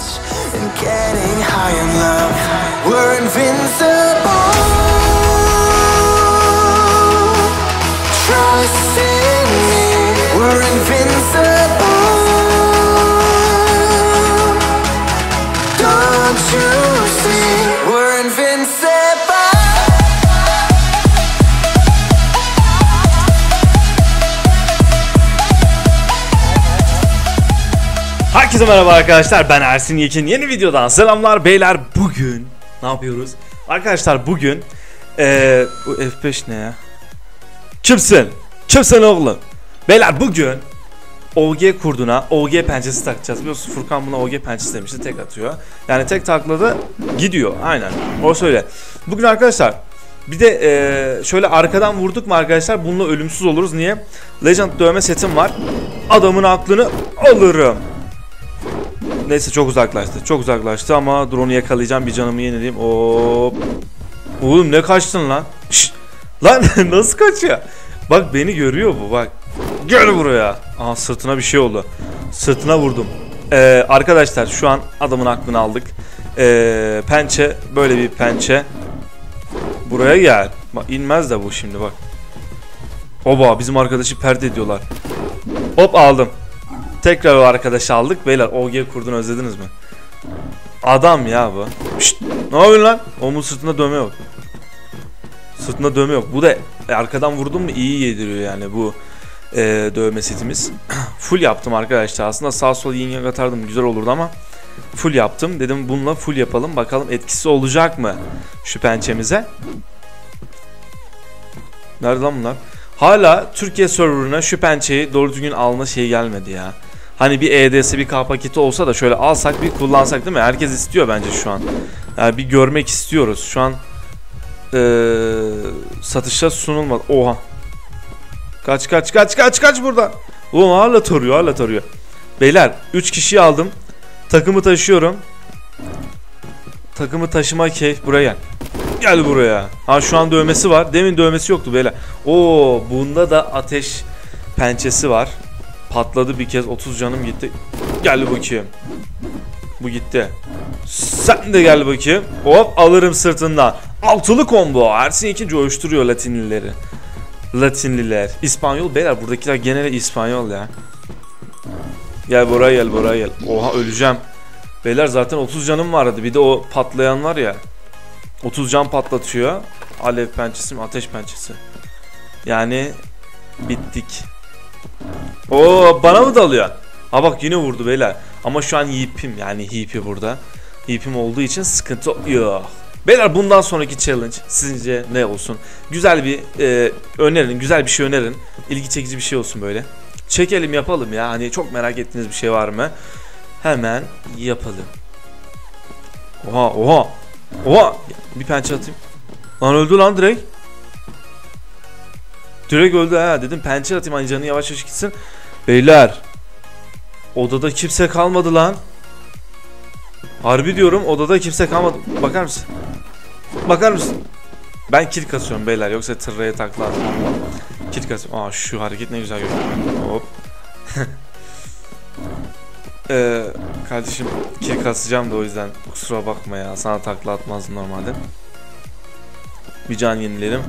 and getting high in love. We're invincible. Herkese merhaba arkadaşlar ben Ersin Yekin. Yeni videodan selamlar. Beyler bugün ne yapıyoruz? Arkadaşlar bugün eee bu F5 ne ya? Kimsin? Kimsin oğlum? Beyler bugün OG kurduna OG pençesi takacağız. Biliyorsunuz Furkan buna OG pençesi demişti tek atıyor. Yani tek takladı gidiyor. Aynen o söyle. Bugün arkadaşlar bir de eee, şöyle arkadan vurduk mu arkadaşlar bununla ölümsüz oluruz. Niye? Legend dövme setim var. Adamın aklını alırım Neyse çok uzaklaştı. Çok uzaklaştı ama drone'u yakalayacağım. Bir canımı yenileyim. Hop. Oğlum ne kaçtın lan? Şşt. Lan nasıl kaçıyor? Bak beni görüyor bu bak. Gel buraya. Aha sırtına bir şey oldu. Sırtına vurdum. Ee, arkadaşlar şu an adamın aklını aldık. Ee, pençe böyle bir pençe. Buraya gel. Bak inmez de bu şimdi bak. Oba bizim arkadaşı perde ediyorlar. Hop aldım. Tekrar o arkadaşı aldık. Beyler OG kurdun özlediniz mi? Adam ya bu. Şşt, ne yapıyorsun lan? Omuz sırtında dövme yok. Sırtında dövme yok. Bu da e, arkadan vurdum mu iyi yediriyor yani bu e, dövme setimiz. full yaptım arkadaşlar. Aslında sağ sol yin yang atardım güzel olurdu ama full yaptım. Dedim bununla full yapalım. Bakalım etkisi olacak mı şu pençemize. Nerede lan bunlar? Hala Türkiye serverına şu pençeyi doğru düzgün alma şeyi gelmedi ya. Hani bir EDS bir K paketi olsa da şöyle alsak bir kullansak değil mi? Herkes istiyor bence şu an. Yani bir görmek istiyoruz. Şu an eee satışa sunulmadı. Oha. Kaç kaç kaç kaç kaç burada. Oğlum hala tarıyor hala tarıyor. Beyler 3 kişiyi aldım. Takımı taşıyorum. Takımı taşıma keyif buraya gel. Gel buraya. Ha şu an dövmesi var. Demin dövmesi yoktu beyler. Oo bunda da ateş pençesi var. Patladı bir kez 30 canım gitti. Gel bakayım. Bu gitti. Sen de gel bakayım. Hop alırım sırtından. Altılı combo. Ersin iki coşturuyor Latinlileri. Latinliler. İspanyol beyler buradakiler genelde İspanyol ya. Gel buraya gel buraya gel. Oha öleceğim. Beyler zaten 30 canım vardı. Bir de o patlayan var ya. 30 can patlatıyor. Alev pençesi mi? Ateş pençesi. Yani bittik. Oo bana mı dalıyor? Ha bak yine vurdu beyler. Ama şu an yipim yani hipi burada. Hipim olduğu için sıkıntı yok. Beyler bundan sonraki challenge sizce ne olsun? Güzel bir e, önerin, güzel bir şey önerin. İlgi çekici bir şey olsun böyle. Çekelim yapalım ya. Hani çok merak ettiğiniz bir şey var mı? Hemen yapalım. Oha oha. Oha. Bir pençe atayım. Lan öldü lan direkt. Direkt öldü ha dedim pençe atayım hani canı yavaş yavaş gitsin. Beyler. Odada kimse kalmadı lan. Harbi diyorum odada kimse kalmadı. Bakar mısın? Bakar mısın? Ben kill kasıyorum beyler yoksa tırraya takla atmam. Kill kasıyorum. Aa şu hareket ne güzel görünüyor. Hop. Ee, kardeşim kill kasacağım da o yüzden kusura bakma ya sana takla atmazdım normalde. Bir can yenileyelim.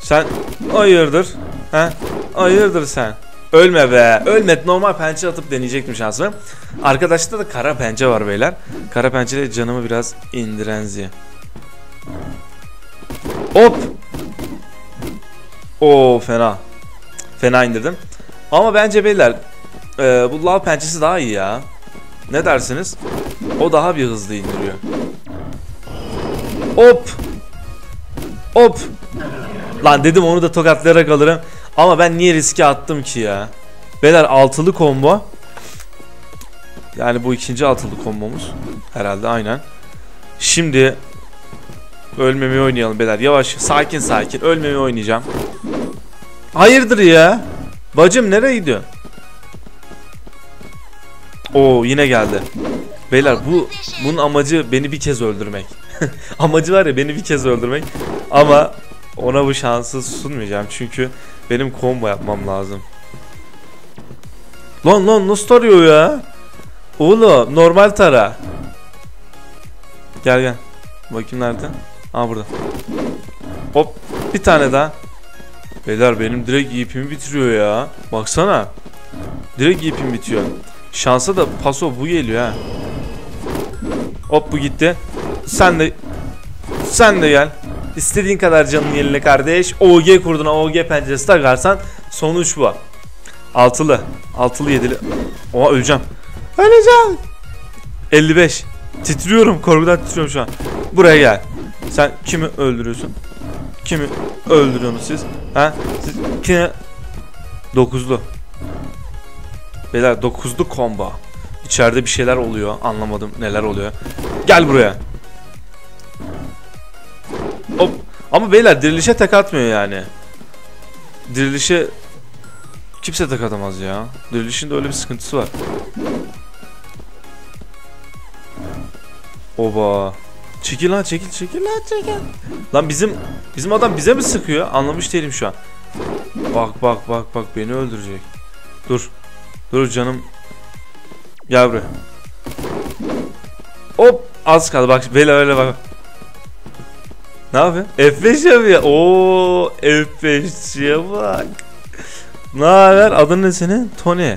Sen hayırdır? He? Hayırdır sen? Ölme be. Ölme. Normal pençe atıp deneyecektim şansımı. Arkadaşta da kara pençe var beyler. Kara pençeyle canımı biraz indirenzi. Hop. Oo fena. Fena indirdim. Ama bence beyler e, bu lav pençesi daha iyi ya. Ne dersiniz? O daha bir hızlı indiriyor. Hop. Hop. Lan dedim onu da tokatlayarak alırım. Ama ben niye riske attım ki ya? Beyler altılı combo. Yani bu ikinci altılı kombomuz. Herhalde aynen. Şimdi ölmemeyi oynayalım beyler. Yavaş sakin sakin ölmemeyi oynayacağım. Hayırdır ya? Bacım nereye gidiyor? Oo yine geldi. Beyler bu bunun amacı beni bir kez öldürmek. amacı var ya beni bir kez öldürmek. Ama ona bu şansı sunmayacağım çünkü benim combo yapmam lazım. Lan lan nasıl tarıyor ya? Oğlum normal tara. Gel gel. Bakayım nerede? Aa burada. Hop bir tane daha. Beyler benim direkt ipimi bitiriyor ya. Baksana. Direkt ipim bitiyor. Şansa da paso bu geliyor ha. Hop bu gitti. Sen de sen de gel. İstediğin kadar canın yerine kardeş. OG kurduna OG penceresi takarsan sonuç bu. Altılı. Altılı yedili. Oha öleceğim. Öleceğim. 55. Titriyorum. Korkudan titriyorum şu an. Buraya gel. Sen kimi öldürüyorsun? Kimi öldürüyorsunuz siz? Ha? Siz kimi? Dokuzlu. Beyler dokuzlu combo. İçeride bir şeyler oluyor. Anlamadım neler oluyor. Gel buraya. Ama beyler dirilişe tek atmıyor yani. Dirilişe kimse tek atamaz ya. Dirilişin de öyle bir sıkıntısı var. Oba. Çekil lan çekil çekil lan çekil. Lan bizim bizim adam bize mi sıkıyor? Anlamış değilim şu an. Bak bak bak bak beni öldürecek. Dur. Dur canım. Gel buraya. Hop az kaldı bak böyle öyle bak. Ne yapıyor? F5 yapıyor. Oo F5'ciye bak. Ne haber? Adın ne senin? Tony.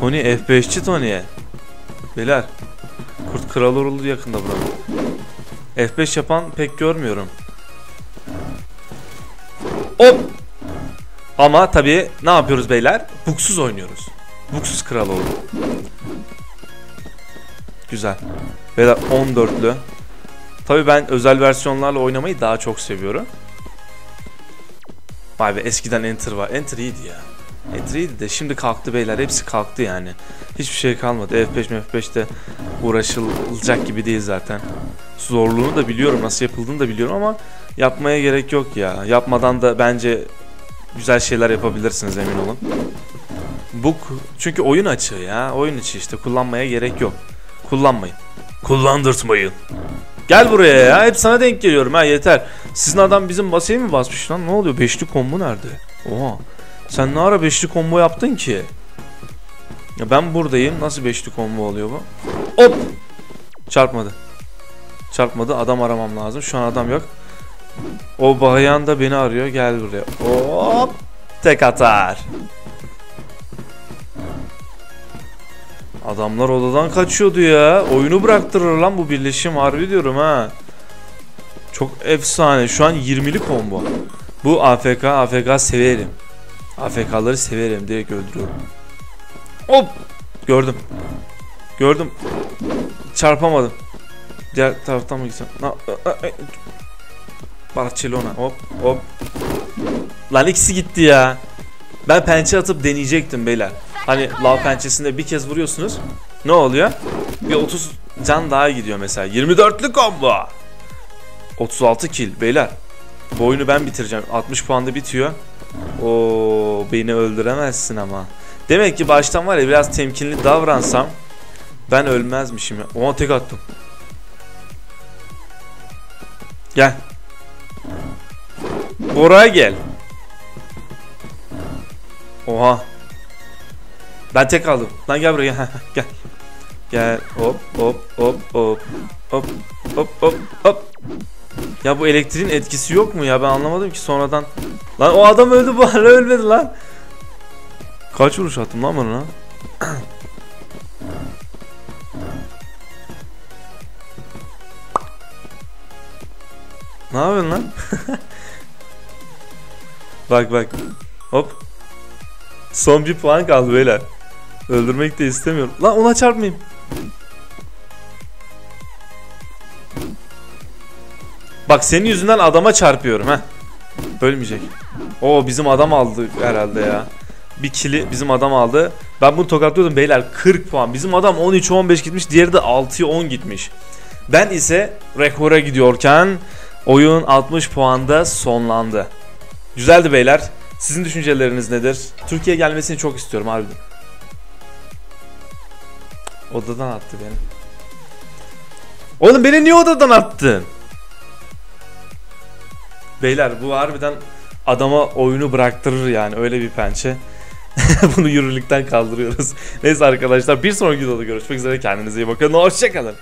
Tony F5'ci Tony. Beyler. Kurt Kralı oldu yakında buranın. F5 yapan pek görmüyorum. Hop. Ama tabii ne yapıyoruz beyler? Buksuz oynuyoruz. Buksuz kral oldu. Güzel. Beyler 14'lü. Tabii ben özel versiyonlarla oynamayı daha çok seviyorum. Vay be eskiden Enter var. Enter iyiydi ya. Enter iyiydi de şimdi kalktı beyler. Hepsi kalktı yani. Hiçbir şey kalmadı. F5 F5'te uğraşılacak gibi değil zaten. Zorluğunu da biliyorum. Nasıl yapıldığını da biliyorum ama yapmaya gerek yok ya. Yapmadan da bence güzel şeyler yapabilirsiniz emin olun. Bu çünkü oyun açığı ya. Oyun içi işte kullanmaya gerek yok. Kullanmayın. Kullandırtmayın. Gel buraya ya. Hep sana denk geliyorum ha yeter. Sizin adam bizim masaya mı basmış lan? Ne oluyor? Beşli combo nerede? Oha. Sen ne ara beşli combo yaptın ki? Ya ben buradayım. Nasıl beşli combo oluyor bu? Hop. Çarpmadı. Çarpmadı. Adam aramam lazım. Şu an adam yok. O bayan da beni arıyor. Gel buraya. Hop. Tek atar. Adamlar odadan kaçıyordu ya. Oyunu bıraktırır lan bu birleşim harbi diyorum ha. Çok efsane. Şu an 20'li combo. Bu AFK, AFK severim. AFK'ları severim. Direkt öldürüyorum. Hop! Gördüm. Gördüm. Çarpamadım. Diğer taraftan mı gitsem? Barcelona. Hop hop. Lan ikisi gitti ya. Ben pençe atıp deneyecektim beyler. Hani lav pençesinde bir kez vuruyorsunuz. Ne oluyor? Bir 30 can daha gidiyor mesela. 24'lü combo. 36 kill beyler. Bu oyunu ben bitireceğim. 60 puanda bitiyor. O beni öldüremezsin ama. Demek ki baştan var ya biraz temkinli davransam ben ölmezmişim ya. Ona tek attım. Gel. Buraya gel. Oha. Ben tek aldım. Lan gel buraya. gel. Gel. Hop hop hop hop. Hop hop hop hop. Ya bu elektriğin etkisi yok mu ya? Ben anlamadım ki sonradan. Lan o adam öldü bu hala ölmedi lan. Kaç vuruş attım lan bana? ne yapıyorsun lan? bak bak. Hop. Son bir puan kaldı beyler. Öldürmek de istemiyorum. Lan ona çarpmayayım. Bak senin yüzünden adama çarpıyorum ha. Ölmeyecek. O bizim adam aldı herhalde ya. Bir kili bizim adam aldı. Ben bunu tokatlıyordum beyler 40 puan. Bizim adam 13-15 gitmiş. Diğeri de 6'ya 10 gitmiş. Ben ise rekora gidiyorken oyun 60 puanda sonlandı. Güzeldi beyler. Sizin düşünceleriniz nedir? Türkiye gelmesini çok istiyorum harbiden. Odadan attı beni. Oğlum beni niye odadan attın? Beyler bu harbiden adama oyunu bıraktırır yani öyle bir pençe. Bunu yürürlükten kaldırıyoruz. Neyse arkadaşlar bir sonraki videoda görüşmek üzere. Kendinize iyi bakın. Hoşçakalın.